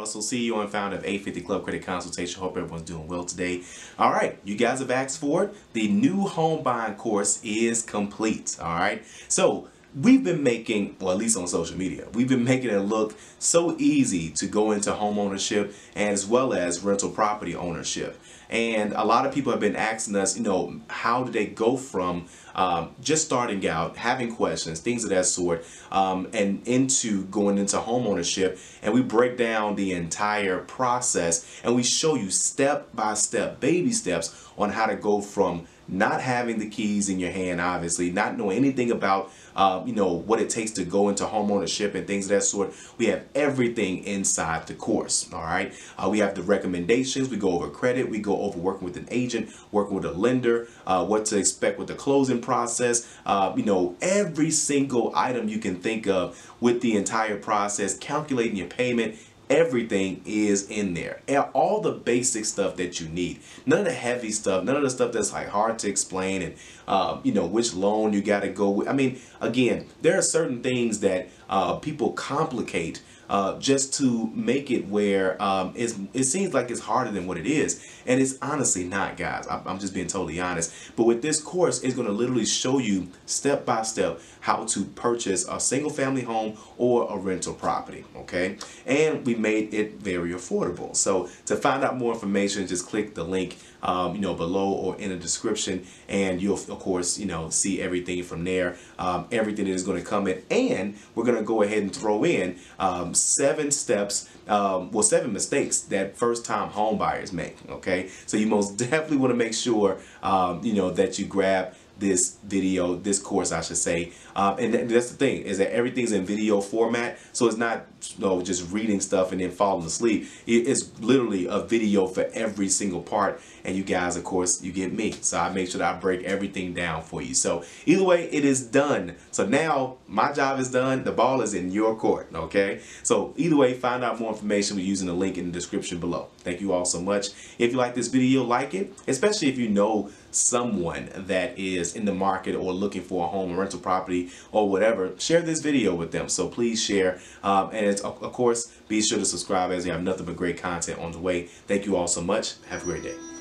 Russell, CEO and founder of 850 Club Credit Consultation. Hope everyone's doing well today. All right, you guys have asked for it. The new home buying course is complete. All right, so we've been making, well, at least on social media, we've been making it look so easy to go into home ownership as well as rental property ownership. And a lot of people have been asking us, you know, how do they go from um, just starting out, having questions, things of that sort, um, and into going into home ownership. And we break down the entire process and we show you step by step, baby steps on how to go from not having the keys in your hand, obviously, not knowing anything about, uh, you know, what it takes to go into home ownership and things of that sort. We have everything inside the course, all right? Uh, we have the recommendations. We go over credit. We go over working with an agent, working with a lender, uh, what to expect with the closing process, uh, you know, every single item you can think of with the entire process, calculating your payment, everything is in there. And all the basic stuff that you need. None of the heavy stuff none of the stuff that's like hard to explain and um, you know which loan you got to go with. I mean again there are certain things that uh, people complicate uh, just to make it where um, it seems like it's harder than what it is. And it's honestly not, guys. I'm, I'm just being totally honest. But with this course, it's going to literally show you step by step how to purchase a single family home or a rental property. Okay. And we made it very affordable. So to find out more information, just click the link, um, you know, below or in the description. And you'll, of course, you know, see everything from there. Um, everything that is going to come in. And we're going to go ahead and throw in um, seven steps, um, well, seven mistakes that first time home buyers make. Okay. So you most definitely want to make sure, um, you know, that you grab this video, this course, I should say. Um, and th that's the thing is that everything's in video format, so it's not know, just reading stuff and then falling asleep. It's literally a video for every single part, and you guys, of course, you get me. So I make sure that I break everything down for you. So either way, it is done. So now my job is done. The ball is in your court. Okay. So either way, find out more information by using the link in the description below. Thank you all so much. If you like this video, like it, especially if you know someone that is in the market or looking for a home or rental property or whatever, share this video with them. So please share. Um, and of course, be sure to subscribe as we have nothing but great content on the way. Thank you all so much. Have a great day.